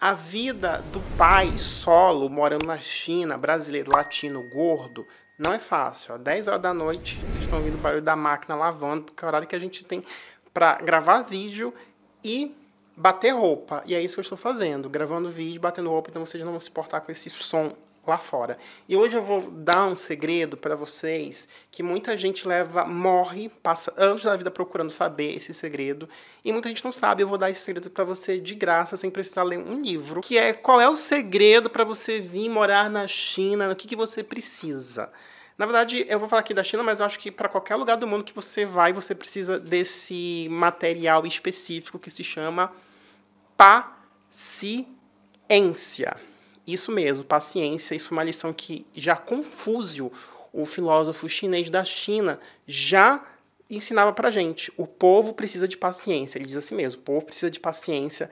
A vida do pai solo, morando na China, brasileiro, latino, gordo, não é fácil. Às 10 horas da noite, vocês estão ouvindo o barulho da máquina lavando, porque é o horário que a gente tem para gravar vídeo e bater roupa. E é isso que eu estou fazendo, gravando vídeo, batendo roupa, então vocês não vão se importar com esse som lá fora. E hoje eu vou dar um segredo para vocês que muita gente leva, morre, passa anos da vida procurando saber esse segredo e muita gente não sabe. Eu vou dar esse segredo para você de graça, sem precisar ler um livro, que é qual é o segredo para você vir morar na China, o que, que você precisa. Na verdade, eu vou falar aqui da China, mas eu acho que para qualquer lugar do mundo que você vai, você precisa desse material específico que se chama paciência. Isso mesmo, paciência. Isso é uma lição que já Confúcio, o filósofo chinês da China, já ensinava para gente. O povo precisa de paciência. Ele diz assim mesmo: o povo precisa de paciência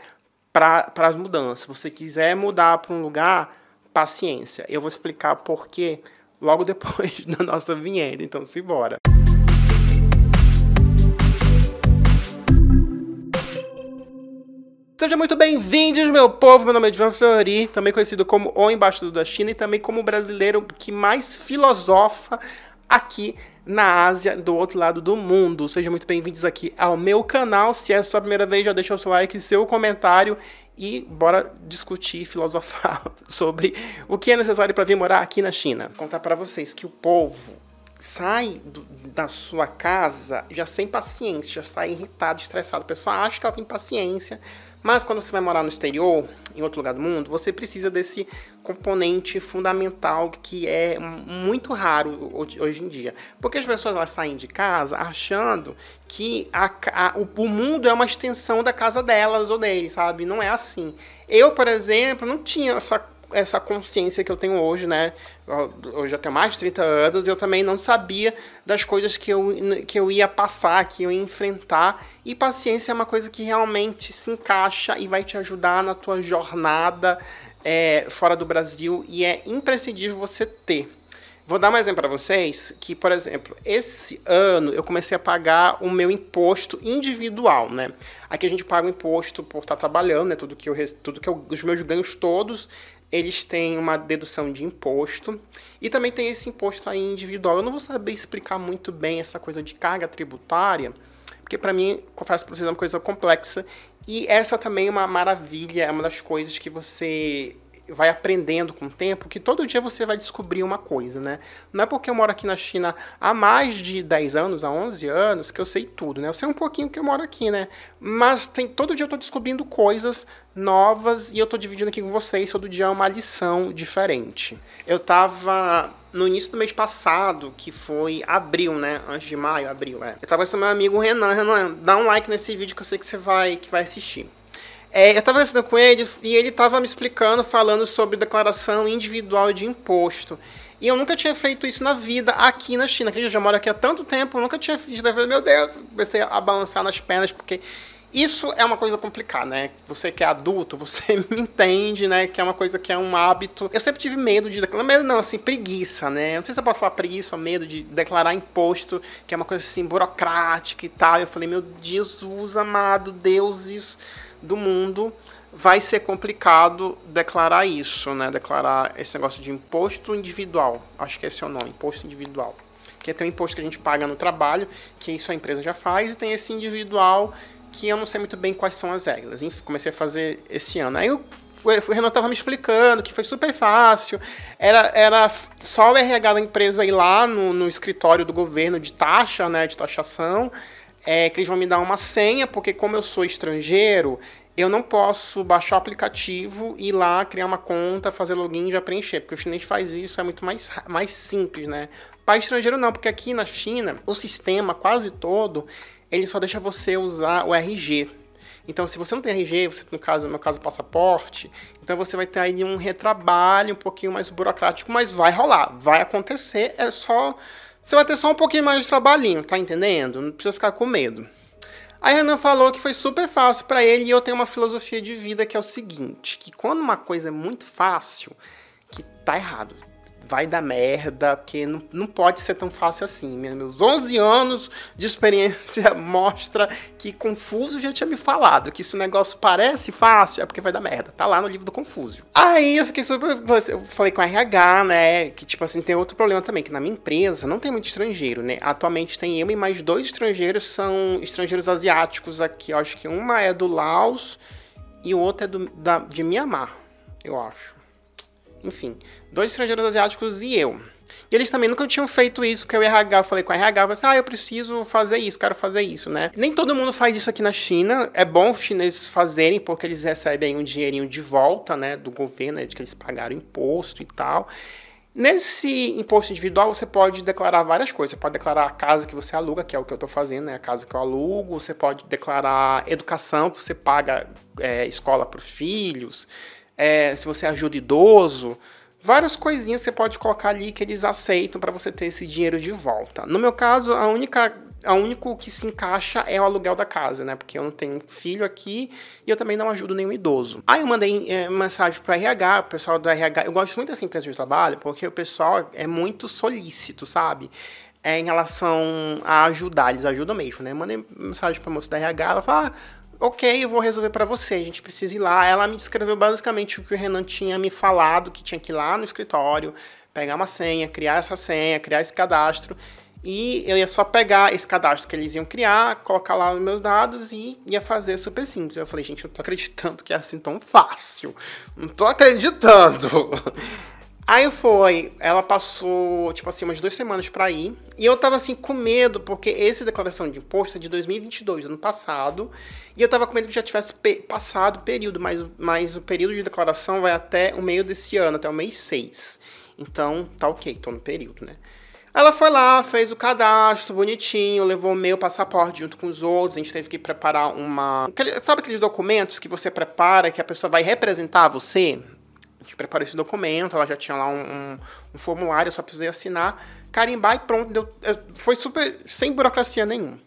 para as mudanças. Se você quiser mudar para um lugar, paciência. Eu vou explicar por quê logo depois da nossa vinheta. Então, simbora. Sejam muito bem-vindos, meu povo. Meu nome é João Flori, também conhecido como o embaixador da China e também como o brasileiro que mais filosofa aqui na Ásia, do outro lado do mundo. Sejam muito bem-vindos aqui ao meu canal. Se é a sua primeira vez, já deixa o seu like, seu comentário e bora discutir, filosofar sobre o que é necessário para vir morar aqui na China. Vou contar para vocês que o povo sai do, da sua casa já sem paciência, já sai irritado, estressado. A pessoa acha que ela tem paciência, mas quando você vai morar no exterior, em outro lugar do mundo, você precisa desse componente fundamental que é muito raro hoje em dia. Porque as pessoas elas saem de casa achando que a, a, o, mundo é uma extensão da casa delas ou deles, sabe? Não é assim. Eu, por exemplo, não tinha essa essa consciência que eu tenho hoje, né? Hoje eu tenho mais de 30 anos e eu também não sabia das coisas que eu, que eu ia passar, que eu ia enfrentar. E paciência é uma coisa que realmente se encaixa e vai te ajudar na tua jornada é, fora do Brasil e é imprescindível você ter. Vou dar um exemplo para vocês que, por exemplo, esse ano eu comecei a pagar o meu imposto individual, né? Aqui a gente paga o imposto por estar trabalhando, né? Tudo que eu, tudo que eu, os meus ganhos todos eles têm uma dedução de imposto e também tem esse imposto aí individual. Eu não vou saber explicar muito bem essa coisa de carga tributária, porque para mim, confesso para vocês, é uma coisa complexa e essa também é uma maravilha, é uma das coisas que você vai aprendendo com o tempo que todo dia você vai descobrir uma coisa, né? Não é porque eu moro aqui na China há mais de 10 anos, há 11 anos, que eu sei tudo, né? Eu sei um pouquinho que eu moro aqui, né? Mas tem, todo dia eu tô descobrindo coisas novas e eu tô dividindo aqui com vocês, todo dia é uma lição diferente. Eu tava no início do mês passado, que foi abril, né? Antes de maio, abril, é. Eu tava com meu amigo Renan. Renan, dá um like nesse vídeo que eu sei que você vai, que vai assistir. É, eu estava conversando com ele e ele estava me explicando, falando sobre declaração individual de imposto. E eu nunca tinha feito isso na vida aqui na China, que eu já moro aqui há tanto tempo, eu nunca tinha feito. Meu Deus, comecei a balançar nas pernas, porque isso é uma coisa complicada, né? Você que é adulto, você me entende, né? Que é uma coisa que é um hábito. Eu sempre tive medo de declarar. Medo não, assim, preguiça, né? Não sei se eu posso falar preguiça ou medo de declarar imposto, que é uma coisa assim, burocrática e tal. Eu falei, meu Jesus amado, Deus, isso do mundo, vai ser complicado declarar isso, né? Declarar esse negócio de imposto individual. Acho que esse é o nome, imposto individual. Que tem o imposto que a gente paga no trabalho, que isso a empresa já faz, e tem esse individual que eu não sei muito bem quais são as regras. Enfim, comecei a fazer esse ano. Aí eu, o Renan estava me explicando que foi super fácil. Era, era só o RH da empresa ir lá no, no escritório do governo de taxa, né, de taxação, é que eles vão me dar uma senha, porque como eu sou estrangeiro, eu não posso baixar o aplicativo, ir lá, criar uma conta, fazer login e já preencher, porque o chinês faz isso, é muito mais, mais simples, né? Para estrangeiro não, porque aqui na China, o sistema quase todo, ele só deixa você usar o RG. Então, se você não tem RG, você, no caso, no meu caso, passaporte, então você vai ter aí um retrabalho um pouquinho mais burocrático, mas vai rolar, vai acontecer, é só você vai ter só um pouquinho mais de trabalhinho, tá entendendo? Não precisa ficar com medo. A Renan falou que foi super fácil para ele e eu tenho uma filosofia de vida que é o seguinte, que quando uma coisa é muito fácil, que tá errado. Vai dar merda, porque não, não pode ser tão fácil assim. Meus 11 anos de experiência mostra que Confuso já tinha me falado que se o negócio parece fácil, é porque vai dar merda. Tá lá no livro do Confuso. Aí eu fiquei super. Eu falei com a RH, né? Que, tipo assim, tem outro problema também, que na minha empresa não tem muito estrangeiro, né? Atualmente tem eu e mais dois estrangeiros, são estrangeiros asiáticos aqui. Eu acho que uma é do Laos e o outro é do, da, de Mianmar, eu acho. Enfim, dois estrangeiros asiáticos e eu. E eles também nunca tinham feito isso, porque o RH, eu falei com o RH, eu falei assim, ah, eu preciso fazer isso, quero fazer isso, né? Nem todo mundo faz isso aqui na China, é bom os chineses fazerem, porque eles recebem um dinheirinho de volta, né, do governo, né, de que eles pagaram imposto e tal. Nesse imposto individual, você pode declarar várias coisas. Você pode declarar a casa que você aluga, que é o que eu estou fazendo, né? A casa que eu alugo. Você pode declarar educação, que você paga é, escola para os filhos é, se você ajuda idoso, várias coisinhas você pode colocar ali que eles aceitam para você ter esse dinheiro de volta. No meu caso, a única a único que se encaixa é o aluguel da casa, né? Porque eu não tenho filho aqui e eu também não ajudo nenhum idoso. Aí eu mandei é, mensagem para RH, o pessoal do RH. Eu gosto muito dessa empresa de trabalho porque o pessoal é muito solícito, sabe? É, em relação a ajudar, eles ajudam mesmo, né? Mandei mensagem para moça da RH, ela fala: ah, ok, eu vou resolver para você, a gente precisa ir lá. Ela me descreveu basicamente o que o Renan tinha me falado, que tinha que ir lá no escritório, pegar uma senha, criar essa senha, criar esse cadastro. E eu ia só pegar esse cadastro que eles iam criar, colocar lá os meus dados e ia fazer super simples. Eu falei, gente, eu não tô acreditando que é assim tão fácil. Não tô acreditando. Aí foi, ela passou, tipo assim, umas duas semanas para ir. E eu tava assim com medo, porque essa declaração de imposto é de 2022, ano passado. E eu tava com medo que já tivesse passado o período, mas, mas o período de declaração vai até o meio desse ano, até o mês 6. Então, tá ok, tô no período, né? Ela foi lá, fez o cadastro bonitinho, levou o meu passaporte junto com os outros. A gente teve que preparar uma. Sabe aqueles documentos que você prepara que a pessoa vai representar você? Gente preparou esse documento, ela já tinha lá um, um, um formulário, eu só precisei assinar, carimbar e pronto. Deu, é, foi super, sem burocracia nenhuma.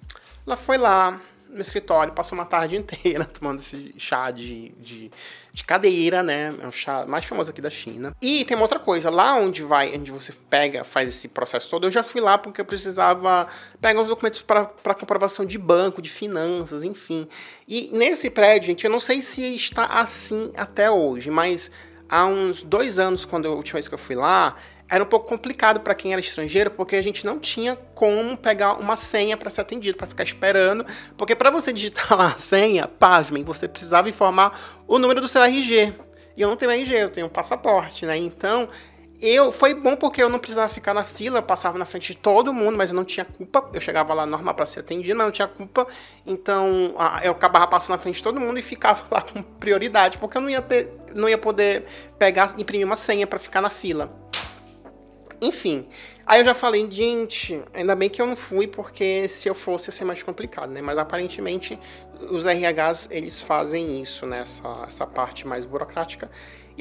Ela foi lá no escritório, passou uma tarde inteira tomando esse chá de, de, de, cadeira, né? É um chá mais famoso aqui da China. E tem uma outra coisa, lá onde vai, onde você pega, faz esse processo todo, eu já fui lá porque eu precisava pegar os documentos para comprovação de banco, de finanças, enfim. E nesse prédio, gente, eu não sei se está assim até hoje, mas há uns dois anos, quando a última vez que eu fui lá, era um pouco complicado para quem era estrangeiro, porque a gente não tinha como pegar uma senha para ser atendido, para ficar esperando, porque para você digitar lá a senha, pasmem, você precisava informar o número do seu RG. E eu não tenho RG, eu tenho um passaporte, né? Então, eu foi bom porque eu não precisava ficar na fila, eu passava na frente de todo mundo, mas eu não tinha culpa. Eu chegava lá normal para ser atendido, mas não tinha culpa. Então, eu acabava passando na frente de todo mundo e ficava lá com prioridade, porque eu não ia ter, não ia poder pegar, imprimir uma senha para ficar na fila. Enfim, aí eu já falei, gente, ainda bem que eu não fui, porque se eu fosse ia ser mais complicado, né? Mas aparentemente os RHs, eles fazem isso, né? Essa, essa parte mais burocrática.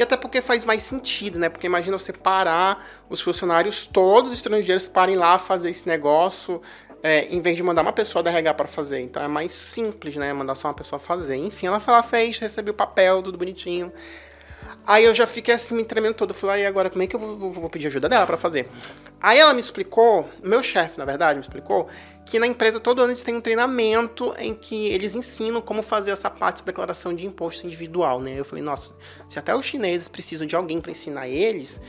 E até porque faz mais sentido, né? Porque imagina você parar os funcionários todos estrangeiros parem lá fazer esse negócio, é, em vez de mandar uma pessoa da RH para fazer. Então é mais simples, né? Mandar só uma pessoa fazer. Enfim, ela foi lá, fez, recebeu o papel, tudo bonitinho. Aí eu já fiquei assim, me tremendo todo. Falei, e agora como é que eu vou, vou pedir ajuda dela para fazer? Aí ela me explicou, meu chefe, na verdade, me explicou, que na empresa todo ano eles têm um treinamento em que eles ensinam como fazer essa parte de declaração de imposto individual, né? Eu falei, nossa, se até os chineses precisam de alguém para ensinar eles,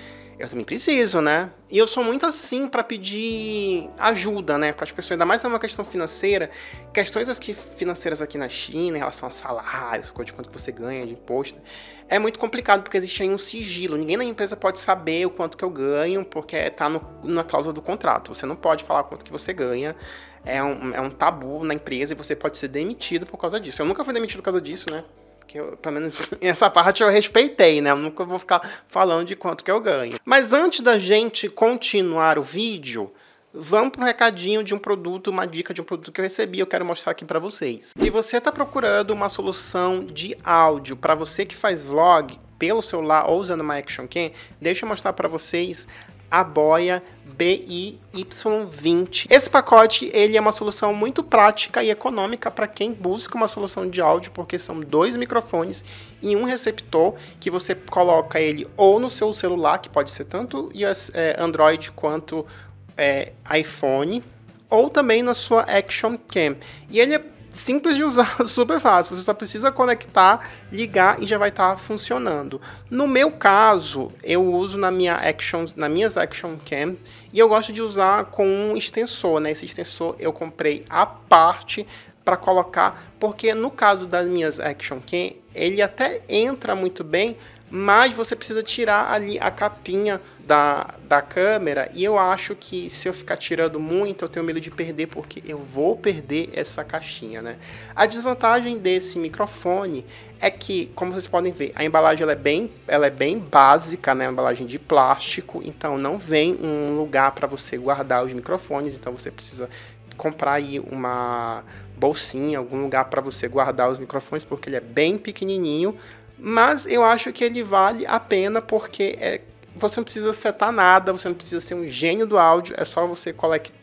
eu também preciso, né? E eu sou muito assim para pedir ajuda, né, para as pessoas, ainda mais numa questão financeira, questões financeiras aqui na China, em relação a salários, de quanto você ganha de imposto, é muito complicado porque existe aí um sigilo. Ninguém na empresa pode saber o quanto que eu ganho, porque está na cláusula do contrato. Você não pode falar quanto que você ganha. É um, é um tabu na empresa e você pode ser demitido por causa disso. Eu nunca fui demitido por causa disso, né? Que eu, pelo menos essa parte eu respeitei, né? Eu nunca vou ficar falando de quanto que eu ganho. Mas antes da gente continuar o vídeo, vamos para um recadinho de um produto, uma dica de um produto que eu recebi, eu quero mostrar aqui para vocês. Se você está procurando uma solução de áudio para você que faz vlog pelo celular ou usando uma Action Cam, deixa eu mostrar para vocês a boia BIY20. Esse pacote ele é uma solução muito prática e econômica para quem busca uma solução de áudio, porque são dois microfones e um receptor que você coloca ele ou no seu celular, que pode ser tanto é, Android quanto é, iPhone, ou também na sua Action Cam. E ele é simples de usar, super fácil. Você só precisa conectar, ligar e já vai estar tá funcionando. No meu caso, eu uso na minha Action, na minhas Action Cam e eu gosto de usar com um extensor, né? Esse extensor eu comprei à parte para colocar, porque no caso das minhas Action Cam, ele até entra muito bem, mas você precisa tirar ali a capinha da, da câmera e eu acho que se eu ficar tirando muito eu tenho medo de perder porque eu vou perder essa caixinha, né? A desvantagem desse microfone é que, como vocês podem ver, a embalagem ela é bem, ela é bem básica, né? Uma embalagem de plástico, então não vem um lugar para você guardar os microfones, então você precisa comprar aí uma bolsinha, algum lugar para você guardar os microfones, porque ele é bem pequenininho, mas eu acho que ele vale a pena porque é, você não precisa setar nada, você não precisa ser um gênio do áudio, é só você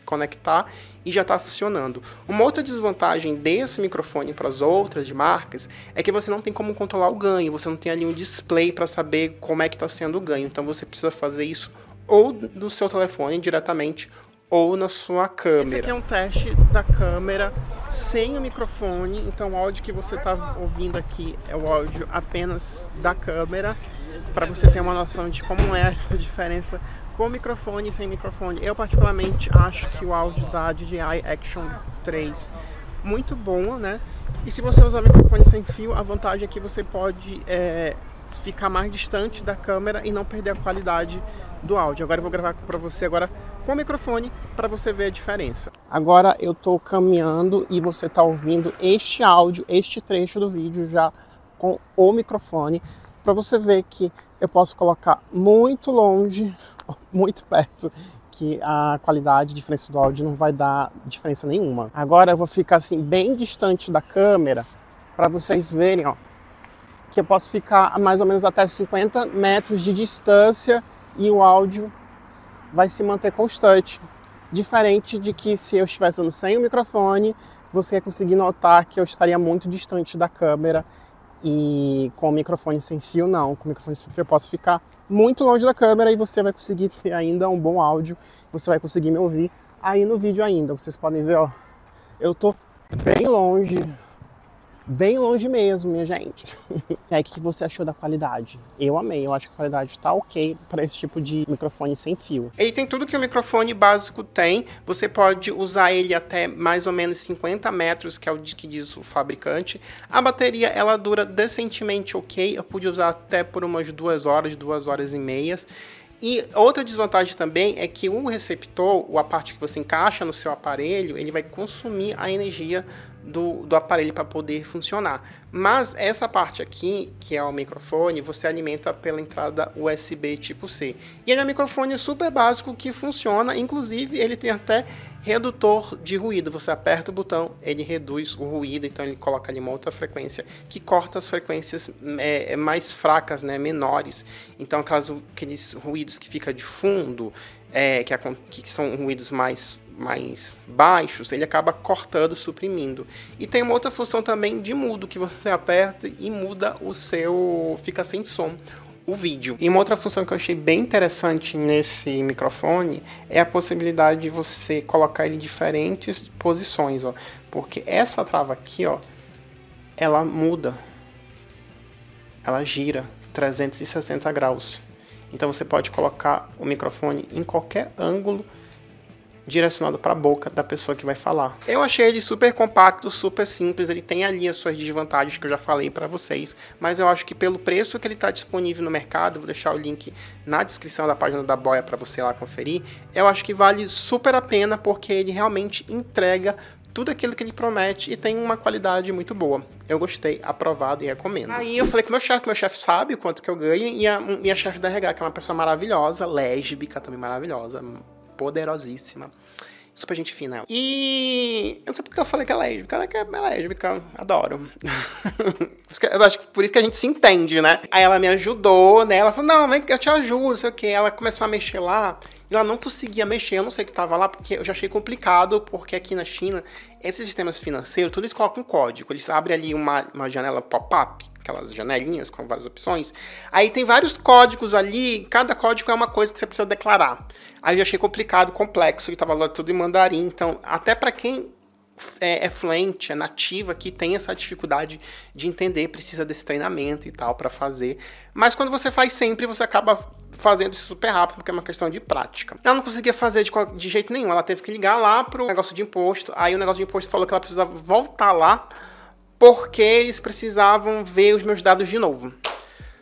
conectar e já está funcionando. Uma outra desvantagem desse microfone para as outras de marcas é que você não tem como controlar o ganho, você não tem ali um display para saber como é que está sendo o ganho, então você precisa fazer isso ou do seu telefone diretamente ou na sua câmera. Esse aqui é um teste da câmera sem o microfone, então o áudio que você está ouvindo aqui é o áudio apenas da câmera, para você ter uma noção de como é a diferença com microfone e sem microfone. Eu particularmente acho que o áudio da DJI Action 3 muito bom, né? E se você usar microfone sem fio, a vantagem é que você pode é, ficar mais distante da câmera e não perder a qualidade do áudio. Agora eu vou gravar para você agora com o microfone para você ver a diferença. Agora eu estou caminhando e você está ouvindo este áudio, este trecho do vídeo já com o microfone para você ver que eu posso colocar muito longe, muito perto que a qualidade, a diferença do áudio não vai dar diferença nenhuma. Agora eu vou ficar assim bem distante da câmera para vocês verem, ó, que eu posso ficar a mais ou menos até 50 metros de distância e o áudio vai se manter constante. Diferente de que se eu estivesse usando sem o microfone, você ia conseguir notar que eu estaria muito distante da câmera e com o microfone sem fio não. Com o microfone sem fio eu posso ficar muito longe da câmera e você vai conseguir ter ainda um bom áudio. Você vai conseguir me ouvir aí no vídeo ainda. Vocês podem ver, ó, eu tô bem longe bem longe mesmo, minha gente. e aí, o que você achou da qualidade? Eu amei, eu acho que a qualidade tá ok para esse tipo de microfone sem fio. Ele tem tudo que o microfone básico tem, você pode usar ele até mais ou menos 50 metros, que é o que diz o fabricante. A bateria, ela dura decentemente ok, eu pude usar até por umas duas horas, duas horas e meias. E outra desvantagem também é que o receptor, ou a parte que você encaixa no seu aparelho, ele vai consumir a energia do, do aparelho para poder funcionar. Mas essa parte aqui, que é o microfone, você alimenta pela entrada USB tipo C. E ele é um microfone super básico que funciona, inclusive ele tem até redutor de ruído. Você aperta o botão, ele reduz o ruído, então ele coloca ali uma outra frequência que corta as frequências é, mais fracas, né, menores. Então aquelas, aqueles ruídos que fica de fundo, é, que, que são ruídos mais mais baixos, ele acaba cortando, suprimindo. E tem uma outra função também de mudo, que você aperta e muda o seu. fica sem som o vídeo. E uma outra função que eu achei bem interessante nesse microfone é a possibilidade de você colocar ele em diferentes posições, ó. Porque essa trava aqui, ó, ela muda. Ela gira 360 graus. Então você pode colocar o microfone em qualquer ângulo direcionado para a boca da pessoa que vai falar. Eu achei ele super compacto, super simples, ele tem ali as suas desvantagens que eu já falei para vocês, mas eu acho que pelo preço que ele está disponível no mercado, vou deixar o link na descrição da página da Boia para você lá conferir, eu acho que vale super a pena porque ele realmente entrega tudo aquilo que ele promete e tem uma qualidade muito boa. Eu gostei, aprovado e recomendo. Aí eu falei com meu chefe, meu chefe sabe o quanto que eu ganho, e a minha chefe da RH, que é uma pessoa maravilhosa, lésbica também maravilhosa, poderosíssima. Super gente fina. E eu não sei porque eu falei que é lésbica. Ela é lésbica, adoro. eu acho que por isso que a gente se entende, né? Aí ela me ajudou, né? Ela falou, não, vem que eu te ajudo, sei o que. Ela começou a mexer lá E ela não conseguia mexer, eu não sei o que estava lá, porque eu já achei complicado, porque aqui na China, esses sistemas financeiros, tudo eles colocam um código. Eles abrem ali uma, uma janela pop-up, aquelas janelinhas com várias opções. Aí tem vários códigos ali, cada código é uma coisa que você precisa declarar. Aí eu achei complicado, complexo, e estava lá tudo em mandarim. Então, até para quem é, é, fluente, é nativa, que tem essa dificuldade de entender, precisa desse treinamento e tal para fazer. Mas quando você faz sempre, você acaba fazendo isso super rápido, porque é uma questão de prática. Ela não conseguia fazer de, de jeito nenhum, ela teve que ligar lá pro negócio de imposto. Aí o negócio de imposto falou que ela precisava voltar lá, porque eles precisavam ver os meus dados de novo.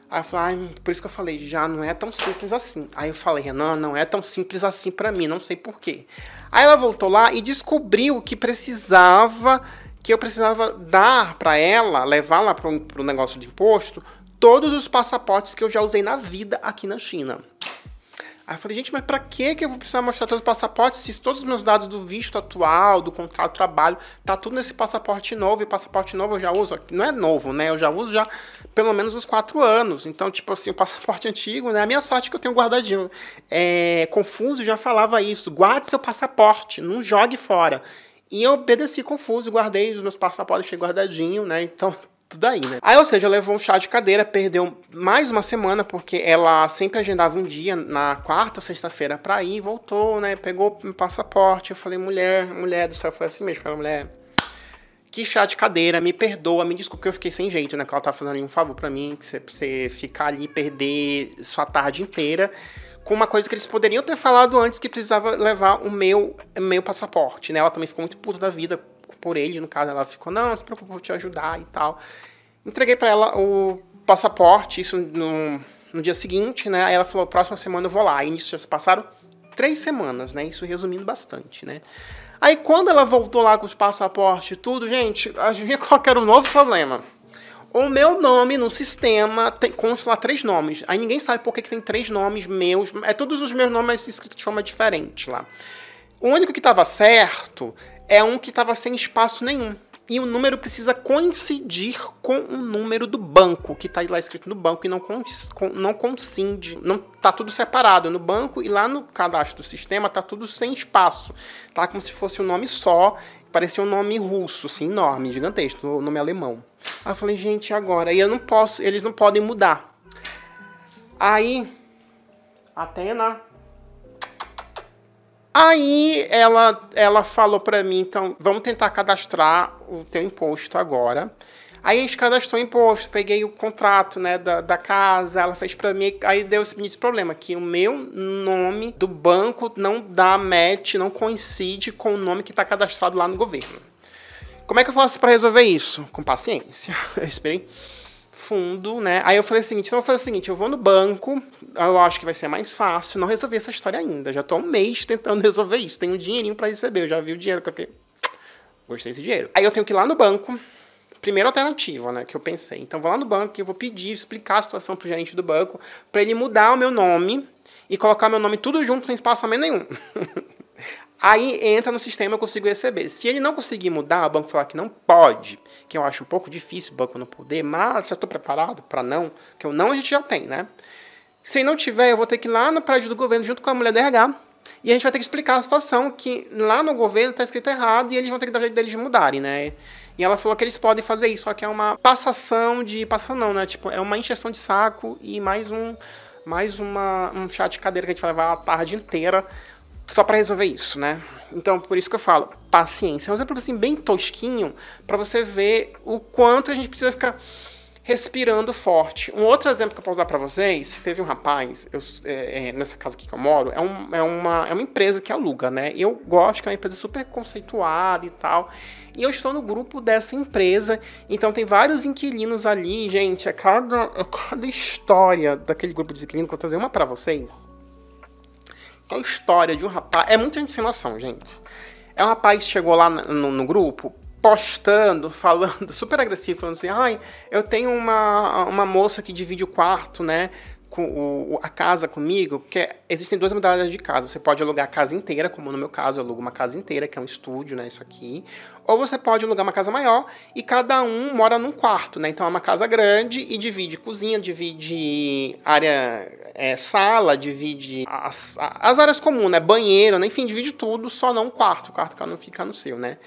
Aí eu falei, por isso que eu falei, já não é tão simples assim. Aí eu falei, Renan, não é tão simples assim para mim, não sei porquê. Aí ela voltou lá e descobriu que precisava, que eu precisava dar para ela, levar lá para o negócio de imposto, todos os passaportes que eu já usei na vida aqui na China. Aí eu falei, gente, mas para que eu vou precisar mostrar todos os passaportes se todos os meus dados do visto atual, do contrato de trabalho, tá tudo nesse passaporte novo, e passaporte novo eu já uso, não é novo, né? Eu já uso já pelo menos uns quatro anos. Então, tipo assim, o passaporte antigo, né? A minha sorte é que eu tenho guardadinho. É, Confuso já falava isso, guarde seu passaporte, não jogue fora. E eu obedeci Confuso, guardei os meus passaportes, guardadinho, né? Então, tudo aí, né? Aí, ou seja, levou um chá de cadeira, perdeu mais uma semana, porque ela sempre agendava um dia, na quarta ou sexta-feira, pra ir, voltou, né? Pegou o passaporte. Eu falei, mulher, mulher do céu, eu falei assim mesmo, falei, mulher, que chá de cadeira, me perdoa, me desculpa que eu fiquei sem jeito, né? Que ela tá fazendo um favor para mim, que você, ficar ali perder sua tarde inteira com uma coisa que eles poderiam ter falado antes que precisava levar o meu, meu passaporte, né? Ela também ficou muito puta da vida por ele, no caso, ela ficou, não, se preocupe, vou te ajudar e tal. Entreguei para ela o passaporte, isso no, no dia seguinte, né? Aí ela falou, próxima semana eu vou lá. E nisso já se passaram três semanas, né? Isso resumindo bastante, né? Aí quando ela voltou lá com os passaportes e tudo, gente, adivinha qual era o novo problema? O meu nome no sistema tem, consta lá três nomes. Aí ninguém sabe por que, que tem três nomes meus. É todos os meus nomes escritos de forma diferente lá. O único que estava certo é um que estava sem espaço nenhum. E o número precisa coincidir com o número do banco, que está lá escrito no banco e não, coincide. Não está tudo separado no banco e lá no cadastro do sistema está tudo sem espaço. Tá como se fosse um nome só, parecia um nome russo, assim, enorme, gigantesco, nome alemão. Aí eu falei, gente, agora? E eu não posso, eles não podem mudar. Aí, Atena, Aí ela, ela falou para mim, então, vamos tentar cadastrar o teu imposto agora. Aí a gente cadastrou o imposto, peguei o contrato né, da, da casa, ela fez para mim, aí deu o seguinte problema, que o meu nome do banco não dá match, não coincide com o nome que está cadastrado lá no governo. Como é que eu faço para resolver isso? Com paciência. Eu esperei fundo, né? Aí eu falei o seguinte, então eu falei o seguinte, eu vou no banco, eu acho que vai ser mais fácil, não resolver essa história ainda. Já tô um mês tentando resolver isso. Tenho um dinheirinho para receber, eu já vi o dinheiro que eu fiquei. Gostei desse dinheiro. Aí eu tenho que ir lá no banco. Primeira alternativa, né, que eu pensei. Então vou lá no banco e vou pedir, explicar a situação pro gerente do banco, para ele mudar o meu nome e colocar meu nome tudo junto sem espaçamento nenhum. Aí entra no sistema eu consigo receber. Se ele não conseguir mudar, o banco falar que não pode, que eu acho um pouco difícil o banco não poder, mas já estou preparado para não, que o não a gente já tem, né? Se não tiver, eu vou ter que ir lá no prédio do governo junto com a mulher da RH e a gente vai ter que explicar a situação que lá no governo está escrito errado e eles vão ter que dar jeito deles de mudarem, né? E ela falou que eles podem fazer isso, só que é uma passação de. Passação não, né? Tipo, é uma injeção de saco e mais um. Mais uma, um chá de cadeira que a gente vai levar a tarde inteira só para resolver isso, né? Então, por isso que eu falo, paciência. É um exemplo assim, bem tosquinho, para você ver o quanto a gente precisa ficar respirando forte. Um outro exemplo que eu posso dar para vocês, teve um rapaz, eu, é, é, nessa casa aqui que eu moro, é, um, é, uma, é uma empresa que aluga, né? Eu gosto que é uma empresa super conceituada e tal. E eu estou no grupo dessa empresa, então tem vários inquilinos ali, gente. É cada, é cada história daquele grupo de inquilinos que eu vou trazer uma para vocês é a história de um rapaz. É muita gente sem noção, gente. É um rapaz que chegou lá no, no grupo postando, falando, super agressivo, falando assim, ai, eu tenho uma, uma moça que divide o quarto, né? O, a casa comigo, que existem duas modalidades de casa. Você pode alugar a casa inteira, como no meu caso, eu alugo uma casa inteira, que é um estúdio, né, isso aqui. Ou você pode alugar uma casa maior e cada um mora num quarto, né? Então é uma casa grande e divide cozinha, divide área é, sala, divide as, as áreas comuns, né? Banheiro, né? enfim, divide tudo, só não um quarto. O quarto não fica no seu, né?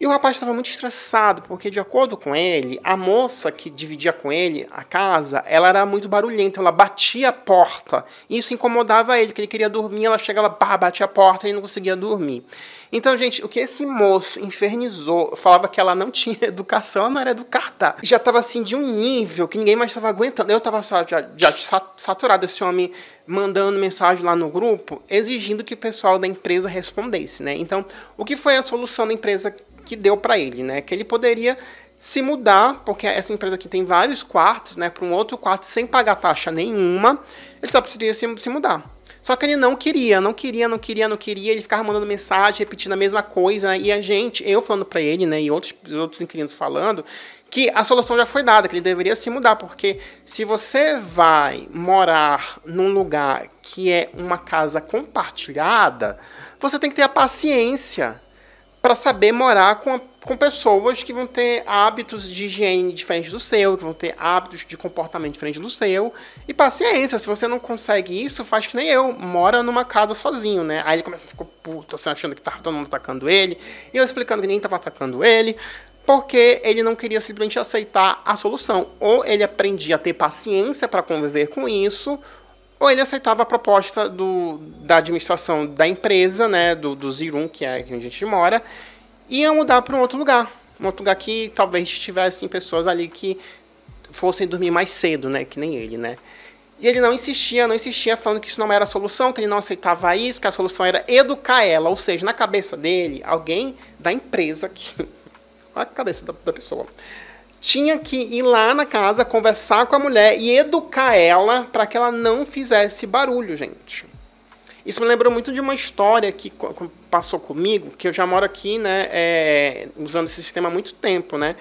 E o rapaz estava muito estressado, porque, de acordo com ele, a moça que dividia com ele a casa, ela era muito barulhenta, ela batia a porta. E isso incomodava ele, que ele queria dormir, ela chegava, pá, batia a porta e ele não conseguia dormir. Então, gente, o que esse moço infernizou, falava que ela não tinha educação, não era educada. Já estava assim de um nível que ninguém mais estava aguentando. Eu estava já, já saturado esse homem mandando mensagem lá no grupo, exigindo que o pessoal da empresa respondesse, né? Então, o que foi a solução da empresa que deu para ele, né? Que ele poderia se mudar, porque essa empresa aqui tem vários quartos, né? Para um outro quarto sem pagar taxa nenhuma, ele só precisaria se, se mudar. Só que ele não queria, não queria, não queria, não queria. Ele ficava mandando mensagem, repetindo a mesma coisa. Né? E a gente, eu falando para ele, né, e outros, outros inquilinos falando, que a solução já foi dada, que ele deveria se mudar, porque se você vai morar num lugar que é uma casa compartilhada, você tem que ter a paciência para saber morar com, com pessoas que vão ter hábitos de higiene diferentes do seu, que vão ter hábitos de comportamento diferente do seu. E paciência, se você não consegue isso, faz que nem eu, mora numa casa sozinho, né? Aí ele começa a ficar puto, assim, achando que tá todo mundo atacando ele, e eu explicando que ninguém tava atacando ele, porque ele não queria simplesmente aceitar a solução. Ou ele aprendia a ter paciência para conviver com isso, ou ele aceitava a proposta do, da administração da empresa, né, do, do Zirum, que é onde a gente mora, e ia mudar para um outro lugar. Um outro lugar que talvez tivessem pessoas ali que fossem dormir mais cedo, né, que nem ele, né. E ele não insistia, não insistia, falando que isso não era a solução, que ele não aceitava isso, que a solução era educar ela. Ou seja, na cabeça dele, alguém da empresa, que, a cabeça da, da pessoa, tinha que ir lá na casa, conversar com a mulher e educar ela para que ela não fizesse barulho, gente. Isso me lembrou muito de uma história que passou comigo, que eu já moro aqui, né, é, usando esse sistema há muito tempo, né,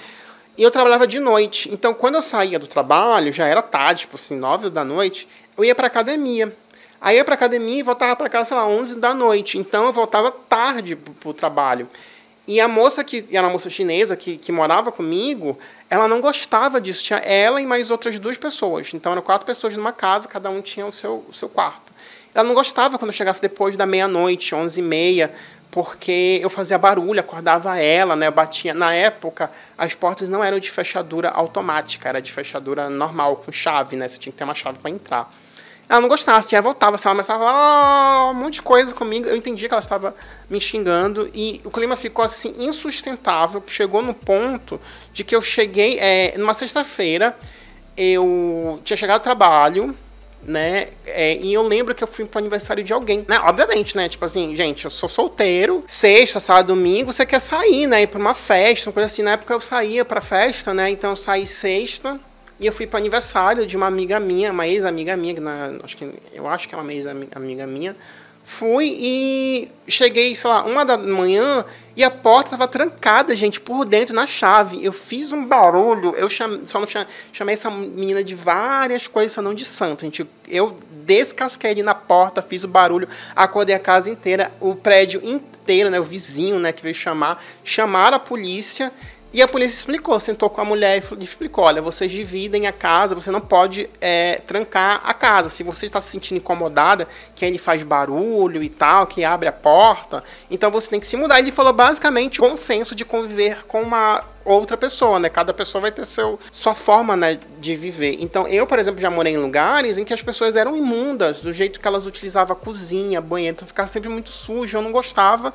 e eu trabalhava de noite. Então, quando eu saía do trabalho, já era tarde, tipo assim, nove da noite, eu ia para academia. Aí eu ia para academia e voltava para casa, sei lá, onze da noite. Então, eu voltava tarde para o trabalho. E a moça que era uma moça chinesa que, que morava comigo, ela não gostava disso. Tinha ela e mais outras duas pessoas. Então eram quatro pessoas numa casa, cada um tinha o seu, o seu quarto. Ela não gostava quando eu chegasse depois da meia-noite, onze e meia, porque eu fazia barulho, acordava ela, né? Eu batia. Na época, as portas não eram de fechadura automática, era de fechadura normal, com chave, né? Você tinha que ter uma chave para entrar. Ela não gostava, assim, ela voltava, assim, ela começava a falar um monte de coisa comigo. Eu entendia que ela estava me xingando e o clima ficou assim insustentável, que chegou no ponto de que eu cheguei é, numa sexta-feira, eu tinha chegado ao trabalho, né? É, e eu lembro que eu fui pro aniversário de alguém, né? Obviamente, né? Tipo assim, gente, eu sou solteiro, sexta, sábado, domingo, você quer sair, né? Ir pra uma festa, uma coisa assim. Na época eu saía pra festa, né? Então eu saí sexta e eu fui pro aniversário de uma amiga minha, uma ex-amiga minha, na, acho que, eu acho que é uma ex-amiga minha. Fui e cheguei, sei lá, uma da manhã e a porta estava trancada, gente, por dentro na chave. Eu fiz um barulho, eu só não chamei, chamei essa menina de várias coisas, só não de santo. Gente, eu descasquei ali na porta, fiz o barulho, acordei a casa inteira, o prédio inteiro, né, o vizinho, né, que veio chamar, chamaram a polícia e a polícia explicou, sentou com a mulher e explicou: olha, vocês dividem a casa, você não pode é, trancar a casa. Se você está se sentindo incomodada, que ele faz barulho e tal, que abre a porta, então você tem que se mudar. Ele falou basicamente bom senso de conviver com uma outra pessoa, né? Cada pessoa vai ter seu, sua forma né, de viver. Então, eu, por exemplo, já morei em lugares em que as pessoas eram imundas, do jeito que elas utilizavam a cozinha, banheiro, então ficava sempre muito sujo, eu não gostava.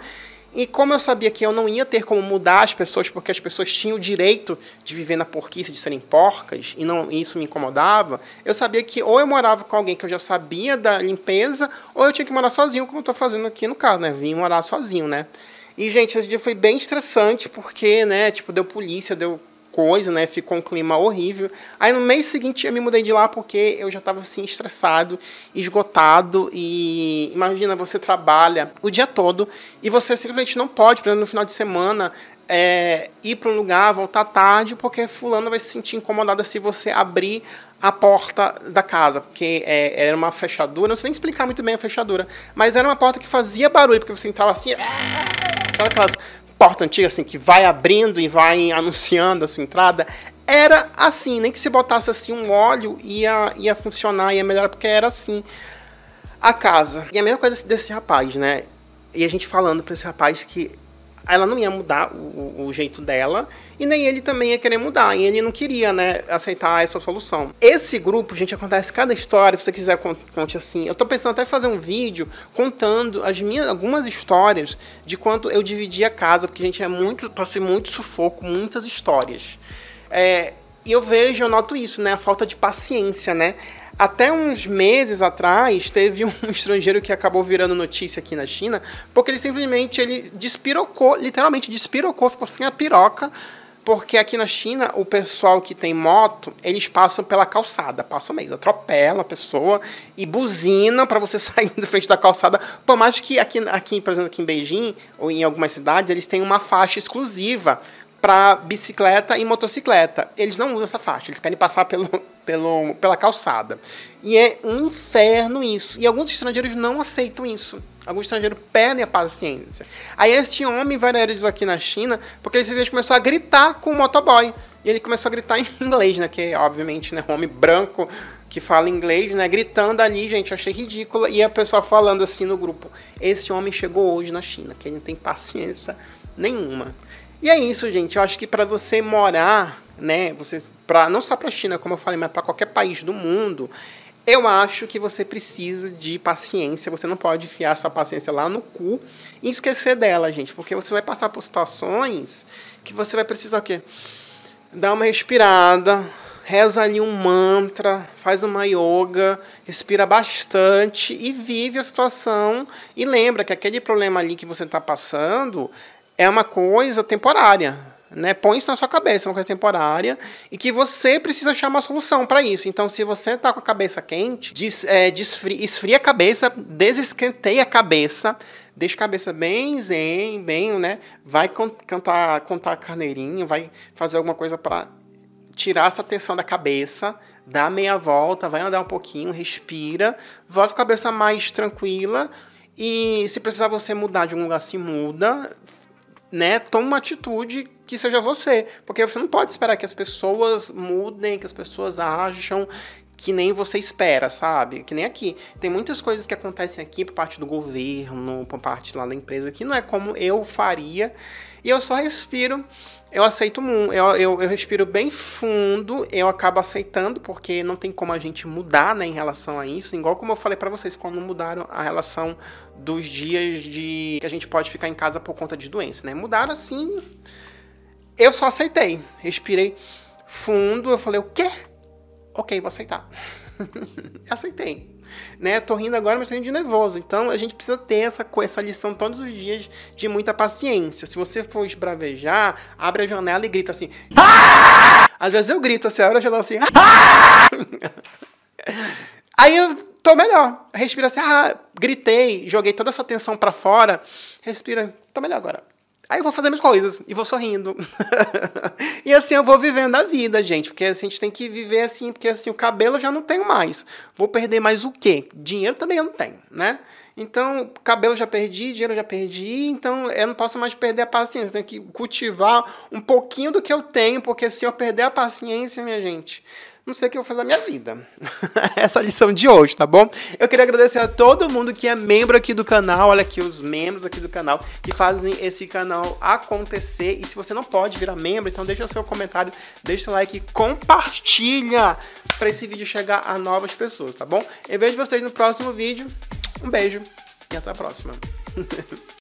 E como eu sabia que eu não ia ter como mudar as pessoas, porque as pessoas tinham o direito de viver na porquice, de serem porcas, e não e isso me incomodava, eu sabia que ou eu morava com alguém que eu já sabia da limpeza, ou eu tinha que morar sozinho, como eu estou fazendo aqui no caso, né? Vim morar sozinho, né? E, gente, esse dia foi bem estressante, porque, né, tipo, deu polícia, deu coisa, né? Ficou um clima horrível. Aí no mês seguinte eu me mudei de lá porque eu já estava assim estressado, esgotado e imagina você trabalha o dia todo e você simplesmente não pode, por exemplo, no final de semana é, ir para um lugar, voltar tarde, porque fulano vai se sentir incomodada se você abrir a porta da casa, porque é, era uma fechadura, não sei nem explicar muito bem a fechadura, mas era uma porta que fazia barulho, porque você entrava assim, sabe aquelas portas antigas assim, que vai abrindo e vai anunciando a sua entrada? Era assim, nem que se botasse assim um óleo ia, ia funcionar, ia melhorar, porque era assim a casa. E a mesma coisa desse rapaz, né? E a gente falando para esse rapaz que ela não ia mudar o, o, jeito dela e nem ele também ia querer mudar. E ele não queria, né, aceitar essa solução. Esse grupo, gente, acontece cada história. Se você quiser conte assim. Eu tô pensando até fazer um vídeo contando as minhas algumas histórias de quanto eu dividi a casa, porque gente é muito, passei muito sufoco, muitas histórias. É, e eu vejo, eu noto isso, né, a falta de paciência, né? Até uns meses atrás, teve um estrangeiro que acabou virando notícia aqui na China, porque ele simplesmente ele despirocou, literalmente despirocou, ficou sem a piroca, porque aqui na China, o pessoal que tem moto, eles passam pela calçada, passam mesmo, atropelam a pessoa e buzina para você sair da frente da calçada. Por mais que aqui, aqui, por exemplo, aqui em Beijing, ou em algumas cidades, eles têm uma faixa exclusiva para bicicleta e motocicleta. Eles não usam essa faixa, eles querem passar pelo, pelo, pela calçada. E é um inferno isso. E alguns estrangeiros não aceitam isso. Alguns estrangeiros perdem a paciência. Aí esse homem viralizou aqui na China porque ele começou a gritar com o motoboy. E ele começou a gritar em inglês, né? Que obviamente, né? Um homem branco que fala inglês, né? Gritando ali, gente, achei ridículo. E a pessoa falando assim no grupo: Esse homem chegou hoje na China, que ele não tem paciência nenhuma. E é isso, gente. Eu acho que para você morar, né, você para não só para a China, como eu falei, mas para qualquer país do mundo, eu acho que você precisa de paciência. Você não pode enfiar sua paciência lá no cu e esquecer dela, gente, porque você vai passar por situações que você vai precisar o quê? Dar uma respirada, reza ali um mantra, faz uma yoga, respira bastante e vive a situação e lembra que aquele problema ali que você está passando é uma coisa temporária. Né? Põe isso na sua cabeça, é uma coisa temporária, e que você precisa achar uma solução para isso. Então, se você está com a cabeça quente, des, é, esfria a cabeça, desesquenteia a cabeça, deixa a cabeça bem zen, bem, né? Vai cantar, contar carneirinho, vai fazer alguma coisa para tirar essa tensão da cabeça, dá meia volta, vai andar um pouquinho, respira, volta com a cabeça mais tranquila. E se precisar você mudar de um lugar, se muda né, toma uma atitude que seja você. Porque você não pode esperar que as pessoas mudem, que as pessoas acham que nem você espera, sabe? Que nem aqui. Tem muitas coisas que acontecem aqui por parte do governo, por parte lá da empresa, que não é como eu faria. E eu só respiro eu aceito eu, eu, eu, respiro bem fundo, eu acabo aceitando, porque não tem como a gente mudar né, em relação a isso, igual como eu falei para vocês, quando mudaram a relação dos dias de que a gente pode ficar em casa por conta de doença, né? Mudaram assim, eu só aceitei, respirei fundo, eu falei, o quê? Ok, vou aceitar. Aceitei né? Tô rindo agora, mas tô rindo de nervoso. Então a gente precisa ter essa, essa lição todos os dias de muita paciência. Se você for esbravejar, abre a janela e grita assim. Ah! Às vezes eu grito assim, abre a janela assim. Ah! Aí eu tô melhor. Respira assim, ah, gritei, joguei toda essa tensão para fora. Respira, tô melhor agora. Aí eu vou fazer minhas coisas e vou sorrindo. e assim eu vou vivendo a vida, gente. Porque assim, a gente tem que viver assim, porque assim, o cabelo eu já não tenho mais. Vou perder mais o quê? Dinheiro também eu não tenho, né? Então, cabelo já perdi, dinheiro já perdi, então eu não posso mais perder a paciência. Tenho que cultivar um pouquinho do que eu tenho, porque se eu perder a paciência, minha gente, não sei o que eu vou fazer na minha vida. Essa lição de hoje, tá bom? Eu queria agradecer a todo mundo que é membro aqui do canal, olha aqui os membros aqui do canal que fazem esse canal acontecer. E se você não pode virar membro, então deixa seu comentário, deixa o like, compartilha para esse vídeo chegar a novas pessoas, tá bom? Eu vejo vocês no próximo vídeo. Um beijo e até a próxima.